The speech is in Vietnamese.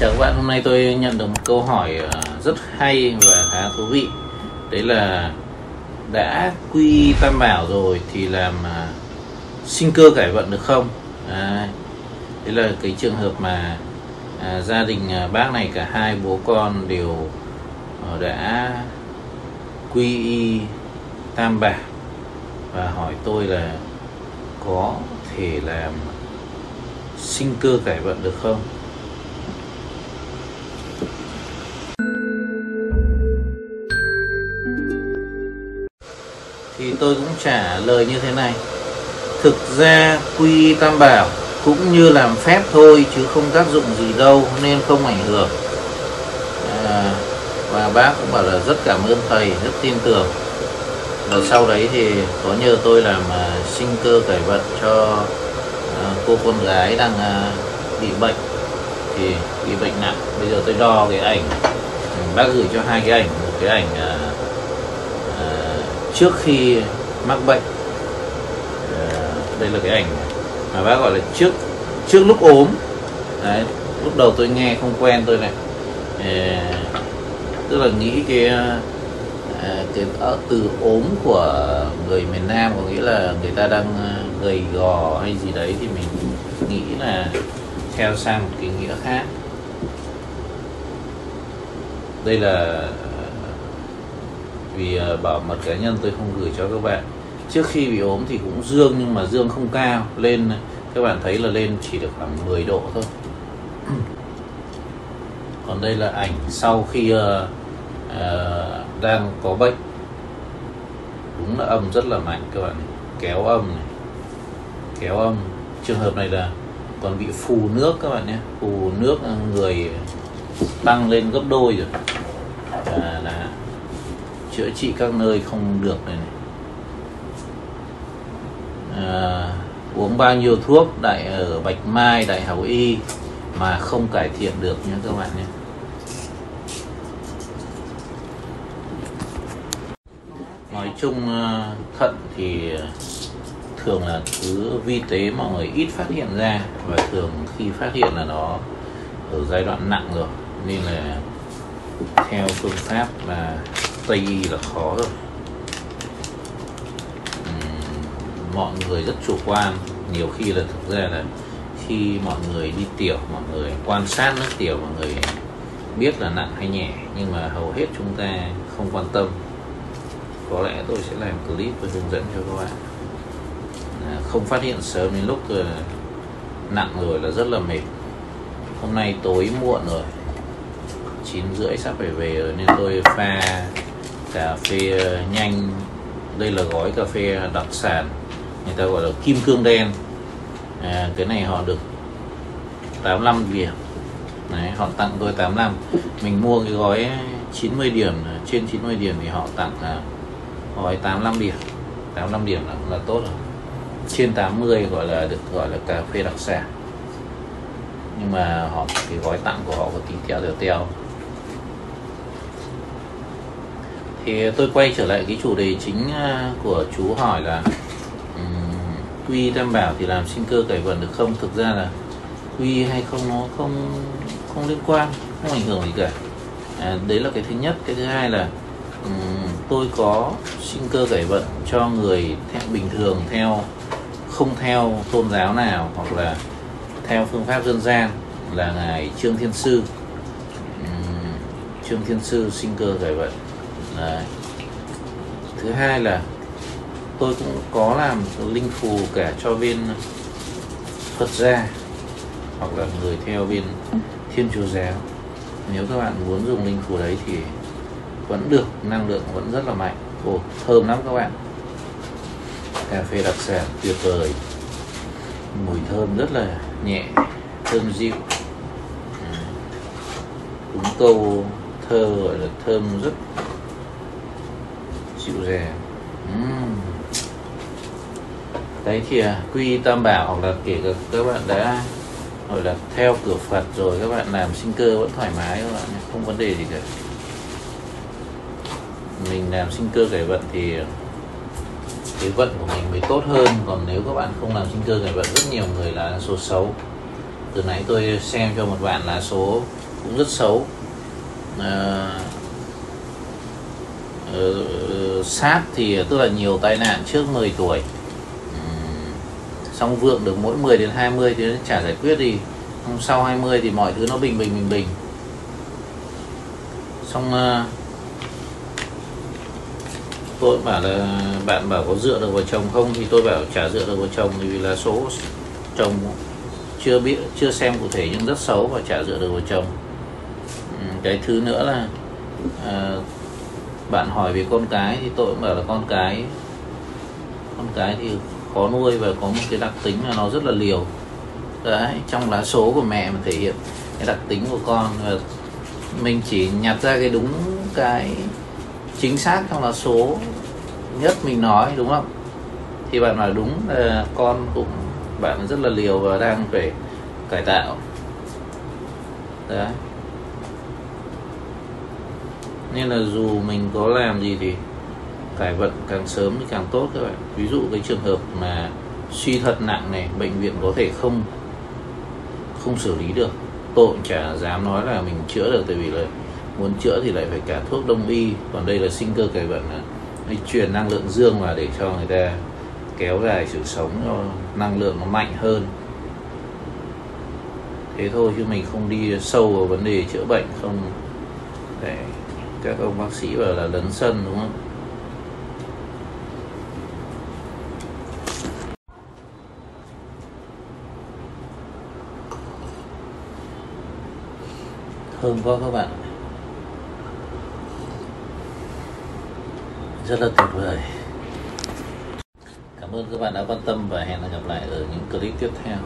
Chào các bạn, hôm nay tôi nhận được một câu hỏi ờ, rất hay và khá thú vị Đấy là đã quy tam bảo rồi thì làm à, sinh cơ cải vận được không? À, đấy là cái trường hợp mà à, gia đình à, bác này cả hai bố con đều ờ, đã quy y tam bảo và hỏi tôi là có thể làm sinh cơ cải vận được không? Tôi cũng trả lời như thế này. Thực ra quy tam bảo cũng như làm phép thôi chứ không tác dụng gì đâu nên không ảnh hưởng. À, và bác cũng bảo là rất cảm ơn thầy rất tin tưởng. Và sau đấy thì có nhờ tôi làm uh, sinh cơ cải vận cho uh, cô con gái đang uh, bị bệnh. Thì bị bệnh nặng bây giờ tôi đo cái ảnh. Bác gửi cho hai cái ảnh một cái ảnh uh, trước khi mắc bệnh. Ờ, đây là cái ảnh mà bác gọi là trước trước lúc ốm. Đấy, lúc đầu tôi nghe không quen tôi này. Ờ, tức là nghĩ cái ờ, cái từ ốm của người miền Nam có nghĩa là người ta đang gầy gò hay gì đấy thì mình nghĩ là theo sang một cái nghĩa khác. Đây là vì à, bảo mật cá nhân tôi không gửi cho các bạn. Trước khi bị ốm thì cũng dương nhưng mà dương không cao. Lên các bạn thấy là lên chỉ được khoảng 10 độ thôi. Còn đây là ảnh sau khi uh, uh, đang có bệnh. Đúng là âm rất là mạnh các bạn. Kéo âm này. Kéo âm. Trường hợp này là còn bị phù nước các bạn nhé. Phù nước người tăng lên gấp đôi rồi chữa trị các nơi không được này, này. À, uống bao nhiêu thuốc đại ở bạch mai đại hảo y mà không cải thiện được nhé các bạn nhé nói chung à, thận thì thường là thứ vi tế mọi người ít phát hiện ra và thường khi phát hiện là nó ở giai đoạn nặng rồi nên là theo phương pháp là tây y là khó rồi. Uhm, mọi người rất chủ quan. Nhiều khi là thực ra là khi mọi người đi tiểu mọi người quan sát nước tiểu mọi người biết là nặng hay nhẹ nhưng mà hầu hết chúng ta không quan tâm. Có lẽ tôi sẽ làm clip và hướng dẫn cho các bạn. À, không phát hiện sớm đến lúc uh, nặng rồi là rất là mệt. Hôm nay tối muộn rồi chín rưỡi sắp phải về rồi nên tôi pha cà phê ờ, nhanh. Đây là gói cà phê đặc sản người ta gọi là kim cương đen. À, cái này họ được 85 điểm. Đấy, họ tặng tôi 85 mình mua cái gói 90 điểm ờ, trên 90 điểm thì họ tặng à, gói 85 điểm. 85 điểm là, là tốt rồi. Trên 80 gọi là được gọi là cà phê đặc sản. Nhưng mà họ cái gói tặng của họ có tí teo teo teo. Thì tôi quay trở lại cái chủ đề chính à, của chú hỏi là um, quy tam bảo thì làm sinh cơ cải vận được không? Thực ra là quy hay không nó không không liên quan không ảnh hưởng gì cả. À, đấy là cái thứ nhất. Cái thứ hai là um, tôi có sinh cơ cải vận cho người theo bình thường theo không theo tôn giáo nào hoặc là theo phương pháp dân gian là ngài trương thiên sư. Um, trương thiên sư sinh cơ cải vận. Đấy. thứ hai là tôi cũng có làm linh phù cả cho bên Phật gia hoặc là người theo bên Thiên Chúa giáo. Nếu các bạn muốn dùng linh phù đấy thì vẫn được, năng lượng vẫn rất là mạnh. Ồ, thơm lắm các bạn. Cà phê đặc sản tuyệt vời. Mùi thơm rất là nhẹ, thơm dịu. Ừ. Đúng câu thơ gọi là thơm rất dịu dàng uhm. đấy thì à, quy tam bảo hoặc là kể cả các bạn đã gọi là theo cửa Phật rồi các bạn làm sinh cơ vẫn thoải mái các bạn không vấn đề gì cả. Mình làm sinh cơ cải vận thì à, cái vận của mình mới tốt hơn. Còn nếu các bạn không làm sinh cơ cải vận rất nhiều người là số xấu. Từ nãy tôi xem cho một bạn là số cũng rất xấu. À, Ờ, sát thì tức là nhiều tai nạn trước 10 tuổi. Xong vượng được mỗi 10 đến 20 thì nó chả giải quyết gì. Xong sau 20 thì mọi thứ nó bình bình bình bình. Xong ờ, tôi bảo là bạn bảo có dựa được vào chồng không? Thì tôi bảo chả dựa được vào chồng vì là số chồng chưa biết chưa xem cụ thể nhưng rất xấu và chả dựa được vào chồng. Cái thứ nữa là uh, bạn hỏi về con cái thì tôi cũng bảo là con cái con cái thì khó nuôi và có một cái đặc tính là nó rất là liều. Đấy, trong lá số của mẹ mà thể hiện cái đặc tính của con và mình chỉ nhặt ra cái đúng cái chính xác trong lá số nhất mình nói, đúng không? Thì bạn nói đúng là con cũng, bạn rất là liều và đang phải cải tạo. Đấy nên là dù mình có làm gì thì cải vận càng sớm thì càng tốt các bạn. Ví dụ cái trường hợp mà suy thật nặng này, bệnh viện có thể không không xử lý được. Tôi chả dám nói là mình chữa được, tại vì là muốn chữa thì lại phải cả thuốc đông y. Còn đây là sinh cơ cải vận là truyền năng lượng dương vào để cho người ta kéo dài sự sống cho năng lượng nó mạnh hơn. Thế thôi chứ mình không đi sâu vào vấn đề chữa bệnh, không để các ông bác sĩ bảo là lấn sân, đúng không? Thơm quá các bạn. Rất là tuyệt vời. Cảm ơn các bạn đã quan tâm và hẹn gặp lại ở những clip tiếp theo.